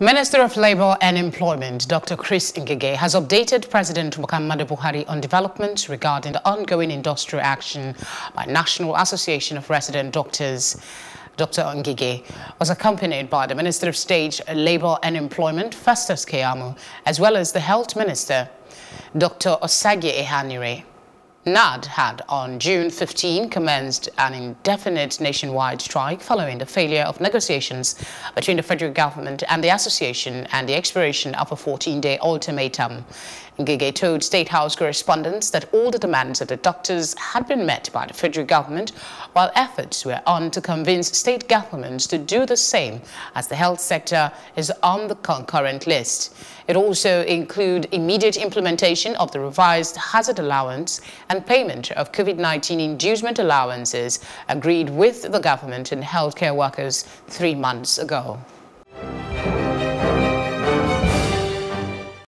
Minister of Labour and Employment, Dr. Chris Ngige, has updated President Muhammadu Buhari on developments regarding the ongoing industrial action by National Association of Resident Doctors. Dr. Ngige was accompanied by the Minister of State, Labour and Employment, Festus Keyamo, as well as the Health Minister, Dr. Osagie Ehanire. NARD had on June 15 commenced an indefinite nationwide strike following the failure of negotiations between the federal government and the association and the expiration of a 14-day ultimatum. Ngige told State House correspondents that all the demands of the doctors had been met by the federal government, while efforts were on to convince state governments to do the same as the health sector is on the concurrent list. It also include immediate implementation of the revised hazard allowance and payment of COVID-19 inducement allowances agreed with the government and healthcare workers three months ago.